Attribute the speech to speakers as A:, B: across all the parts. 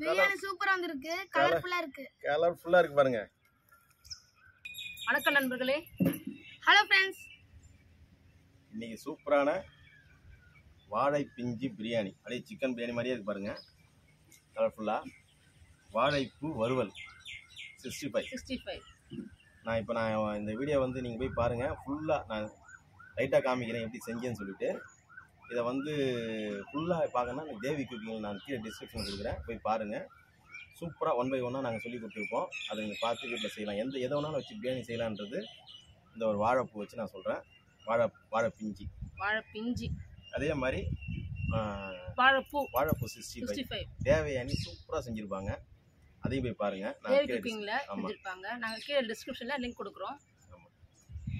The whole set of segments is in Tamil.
A: பிரியாணி சூப்பரா வந்திருக்கு. கலர்ஃபுல்லா இருக்கு.
B: கலர்ஃபுல்லாக இருக்கு பாருங்க.
C: வணக்கம் நண்பர்களே.
A: ஹலோ ஃப்ரெண்ட்ஸ்
B: இன்னைக்கு சூப்பரான வாழை பிஞ்சு பிரியாணி. அப்படியே சிக்கன் பிரியாணி மாதிரியே இருக்கு பாருங்க. கலர்ஃபுல்லாக வாழைப்பூ வறுவல். சிக்ஸ்டி ஃபைவ்
C: சிக்ஸ்டி ஃபைவ்
B: நான் இப்போ நான் இந்த வீடியோ வந்து நீங்கள் போய் பாருங்கள் ஃபுல்லாக நான் லைட்டாக காமிக்கிறேன் எப்படி செஞ்சேன்னு சொல்லிட்டு. இதை வந்து ஃபுல்லாக பார்க்கணும்னா எனக்கு தேவி குக்கிங் நான் கீழே டிஸ்கிரிப்ஷன் கொடுக்குறேன். போய் பாருங்கள் சூப்பராக ஒன் பை ஒன்னாக நாங்கள் சொல்லி கொடுத்துருப்போம் அதை நீங்கள் பார்த்து வீட்டில் செய்யலாம். எந்த எதை வேணாலும் வச்சு பிரியாணி செய்யலான்றது இந்த ஒரு வாழைப்பூ வச்சு நான் சொல்கிறேன் வாழை வாழை பிஞ்சி.
C: வாழை பிஞ்சி.
B: அதே மாதிரி
C: வாழைப்பூ.
B: வாழைப்பூ சிக்ஸ்டி ஃபைவ். தேவையானி சூப்பராக செஞ்சுருப்பாங்க. அதையும் போய் பாருங்கள் கீழே
C: குக்கிங்கில். செஞ்சுருப்பாங்க. நாங்கள் கீழே டிஸ்கிரிப்ஷனில் லிங்க் கொடுக்குறோம்.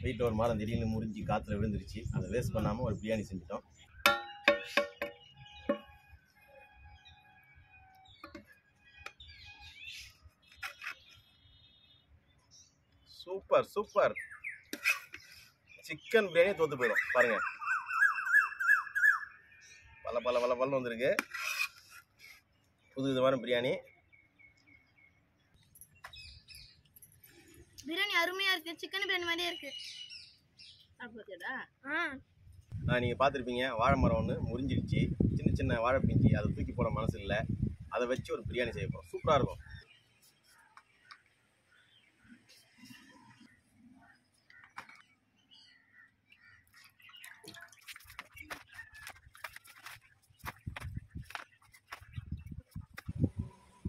B: வீட்டில் ஒரு மாதம் திடீர்னு முறிஞ்சு காற்றுல விழுந்துருச்சு. அதை வேஸ்ட் பண்ணாமல் ஒரு பிரியாணி செஞ்சுட்டோம். Super super. சிக்கன் பிரியாணி தோத்து போயிடும். பாருங்க. பல பல பல பலன்னு வந்திருக்கு. புது விதமான பிரியாணி.
A: பிரியாணி அருமையா இருக்கு. சிக்கன் பிரியாணி மாதிரியே இருக்கு.
B: நீங்கள் பார்த்துருப்பீங்க. வாழை மரம் ஒன்று முறிஞ்சிடுச்சு சின்ன சின்ன வாழை பிஞ்சு அதை தூக்கி போட மனசு இல்லை. அதை வச்சு ஒரு பிரியாணி செய்ய போகிறோம் சூப்பராக இருக்கும்.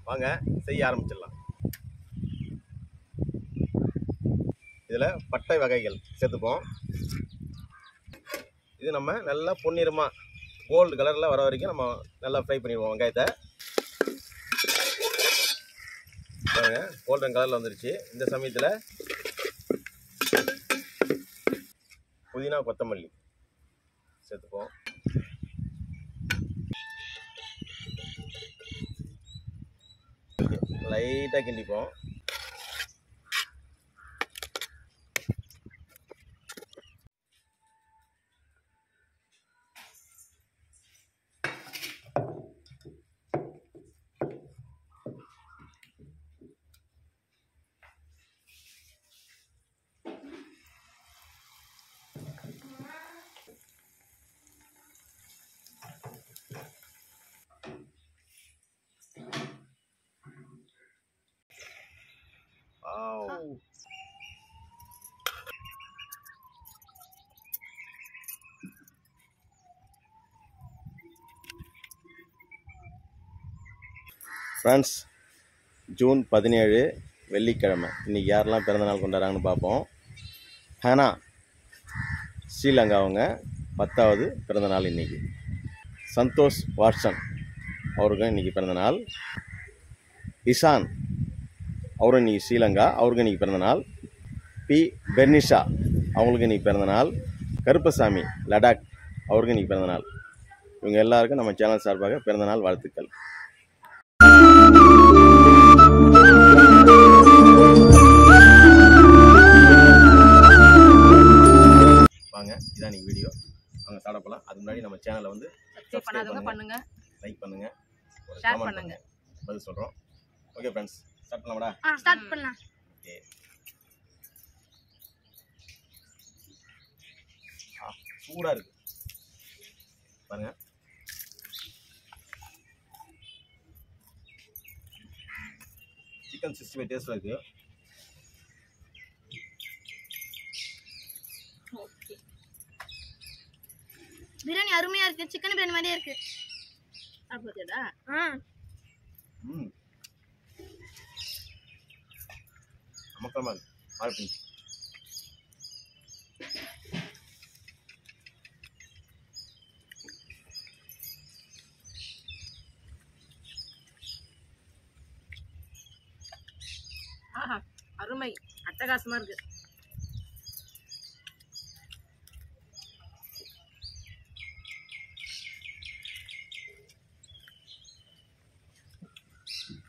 B: வாங்க செய்ய ஆரம்பிச்சிடலாம். இதில் பட்டை வகைகள் சேர்த்துப்போம். இது நம்ம நல்லா பொன்னிறமாக கோல்டு கலரில் வர வரைக்கும் நம்ம நல்லா ஃப்ரை பண்ணிடுவோம் வெங்காயத்தை. பாருங்க கோல்டன் கலரில் வந்துருச்சு. இந்த சமயத்தில் புதினா கொத்தமல்லி சேர்த்துப்போம். லைட்டாக கிண்டிப்போம். ஃப்ரெண்ட்ஸ் ஜூன் பதினேழு வெள்ளிக்கிழமை. இன்னைக்கு யாரெல்லாம் பிறந்தநாள் கொண்டாடுறாங்கன்னு பார்ப்போம். ஹனா ஸ்ரீலங்கா அவங்க பத்தாவது பிறந்தநாள் இன்றைக்கி சந்தோஷ் வாட்சன் அவருக்கும் இன்னைக்கு பிறந்தநாள் இஷான் இசான் அவரும் இன்னைக்கு ஸ்ரீலங்கா அவருக்கும் இன்னைக்கு பிறந்த நாள். பி. பெர்னிஷா அவங்களுக்கு இன்னைக்கு பிறந்த நாள். கருப்பசாமி லடாக் அவருக்கும் இன்னைக்கு பிறந்த நாள். இவங்க எல்லாருக்கும் நம்ம சேனல் சார்பாக பிறந்த நாள் வாழ்த்துக்கள். வாங்க இதான் இன்னைக்கு வீடியோ வாங்க சாப்பிடலாம் அது முன்னாடி நம்ம சேனலை வந்து
C: சப்ஸ்கிரைப் பண்ணுங்க
B: லைக் பண்ணுங்க ஒரு
C: Share
B: comment
C: பண்ணுங்க.
B: பதில் சொல்கிறோம் ஓகே ஃப்ரெண்ட்ஸ் ஸ்டார்ட் பண்ணலாமாடா?
A: ஆ ஸ்டார்ட் பண்ணலாம்.
B: ஓகே. ஆ சூடாக இருக்கு. பாருங்க. சிக்கன் சிக்ஸ்டி ஃபைவ் டேஸ்ட்டில் இருக்கு.
C: ஓகே.
A: பிரியாணி அருமையா இருக்கு. சிக்கன் பிரியாணி மாதிரியே இருக்கு.
C: அப்படியாடா
A: ஆ
B: ம். அமக்கமாக இருக்கு ஆழ்பிஞ்சி
C: ஆஹா அருமை. அட்டகாசமா இருக்கு.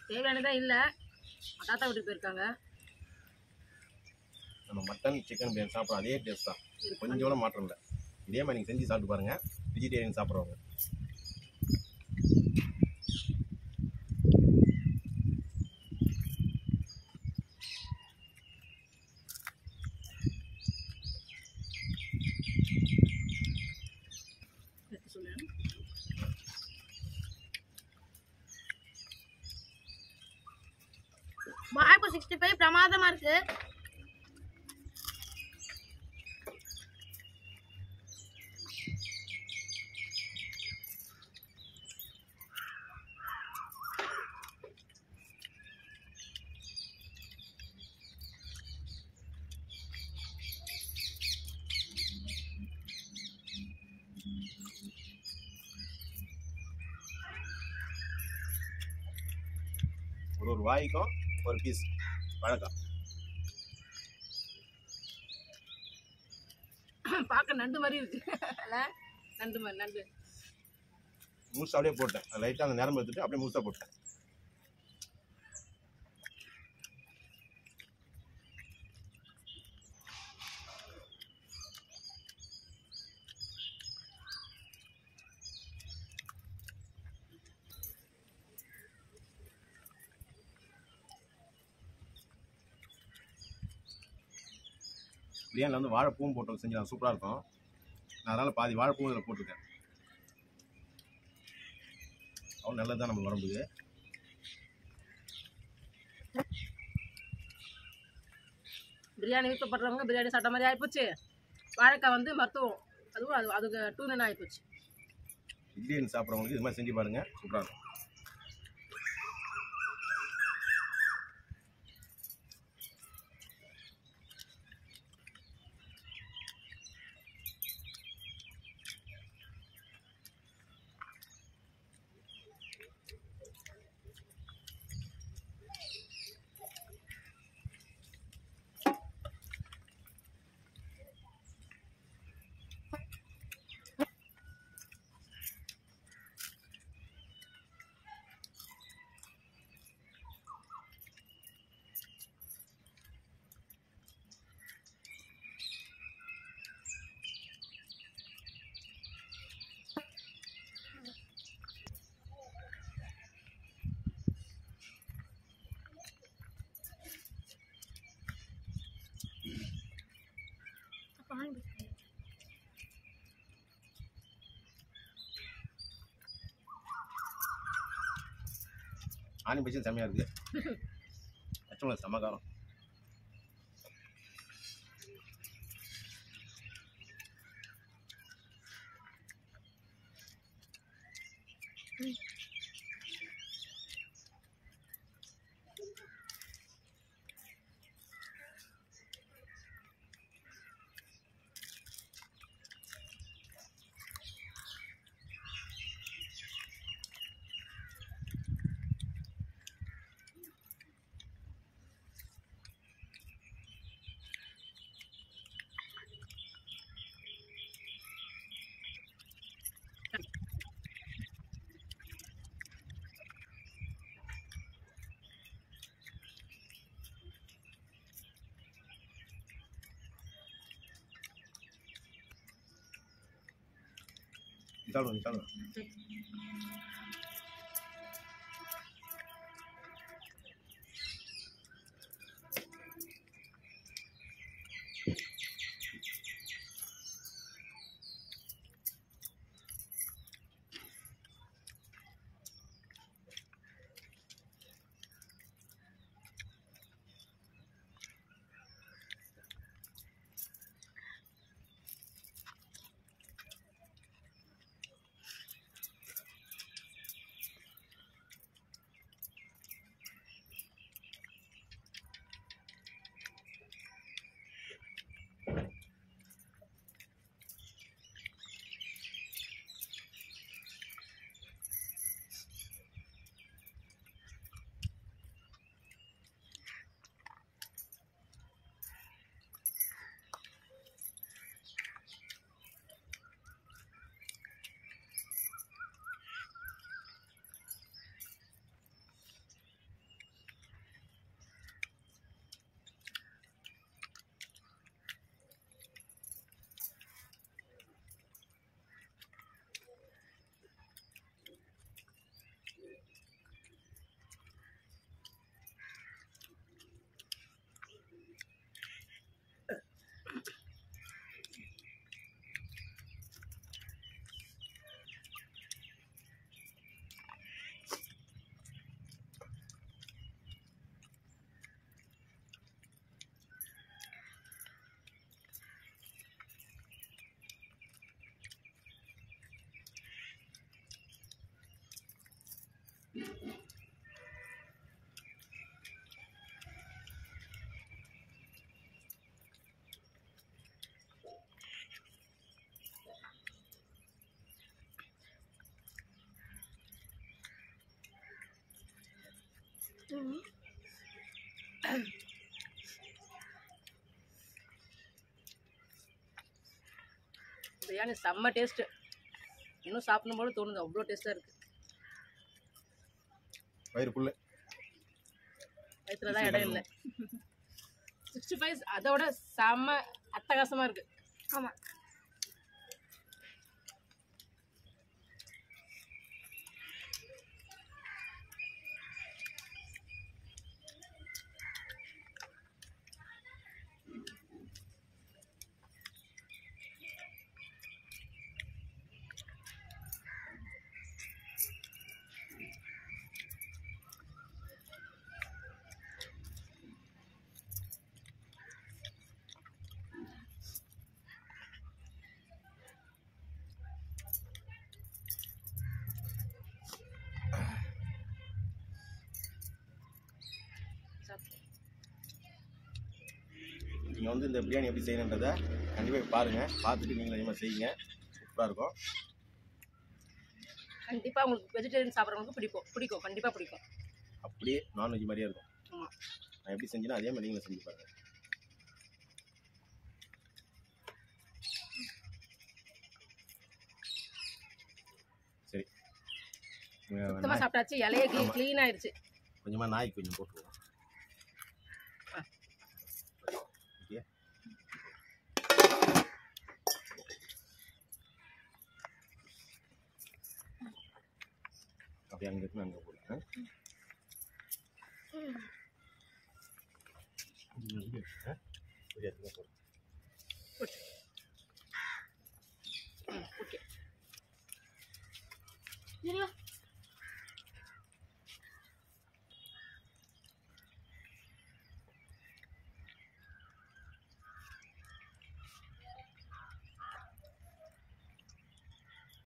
C: தேவையானதா இல்ல? தாத்தா வீட்டுக்கு போயிருக்காங்க.
B: நம்ம மட்டன் சிக்கன் பிரியாணி சாப்பிட்றோம் அதே டேஸ்ட் தான். கொஞ்சம் கூட மாற்றம் இல்லை. இதே மாதிரி நீங்கள் செஞ்சு சாப்பிட்டு பாருங்கள் வெஜிடேரியன் சாப்பிட்றவங்க.
A: வாய்ப்பு சிக்ஸ்டி ஃபைவ் பிரமாதமாக இருக்குது
B: ஒரு ஒரு பீஸ் வழக்கம்
C: பார்க்க நண்டு மாதிரி இருக்கு? நண்டு மாதிரி நண்டு.
B: முழுசா அப்படியே போட்டேன். லைட்டாக அந்த நேரம் எடுத்துட்டு அப்படியே முழுசா போட்டேன். பிரியாணியில் வந்து வாழைப்பூவும் போட்டு செஞ்சு சூப்பராக இருக்கும். நான் அதனால் பாதி வாழைப்பூவும் இதில் போட்டிருக்கேன் அவன் நல்லது தான் நம்ம உடம்புக்கு.
C: பிரியாணி விருப்பப்படுறவங்க பிரியாணி சாப்பிட்ட மாதிரி ஆயிப்போச்சு. வாழைக்காய் வந்து மருத்துவம். அதுவும் அது அதுக்கு டூனன் ஆயிப்போச்சு.
B: இட்லி சாப்பிட்றவங்களுக்கு இது மாதிரி செஞ்சு பாருங்க. சூப்பராக இருக்கும். ஆணி பச்சை செம்மையாக இருக்குது பச்சை செம்ம 你到了，你到了。
C: பிரியாணி செம்ம டேஸ்ட்டு இன்னும் சாப்பிடும் போது தோணுது அவ்வளோ டேஸ்ட்டாக இருக்குது
B: வயிறு புல்லு
C: வயிற்றுல தான் இடம் இல்லை. சிக்ஸ்டி ஃபைவ் அதோட செம்ம அட்டகாசமாக இருக்குது
A: ஆமாம்
B: நீங்கள் வந்து இந்த பிரியாணி எப்படி செய்யணுன்றதை கண்டிப்பாக பாருங்கள் பார்த்துட்டு நீங்களும் அதே மாதிரி செய்யுங்க. சூப்பராக இருக்கும்.
C: கண்டிப்பாக உங்களுக்கு வெஜிடேரியன் சாப்பிட்றவங்களுக்கு பிடிக்கும். பிடிக்கும். கண்டிப்பாக பிடிக்கும்.
B: அப்படியே நான்வெஜ் மாதிரியே இருக்கும்.
C: ஆமாம்
B: நான் எப்படி செஞ்சேனோ அதே மாதிரி நீங்களும் செஞ்சு பாருங்கள் சரி.
C: சுத்தமாக சாப்பிட்டாச்சு. இலைய க்ளீன் ஆயிடுச்சு
B: கொஞ்சமாக நாய்க்கு கொஞ்சம் போட்டுருவோம். அப்படியே அங்கே இருக்கு அங்கே போடுறேன்
C: ஓகே
A: சரியா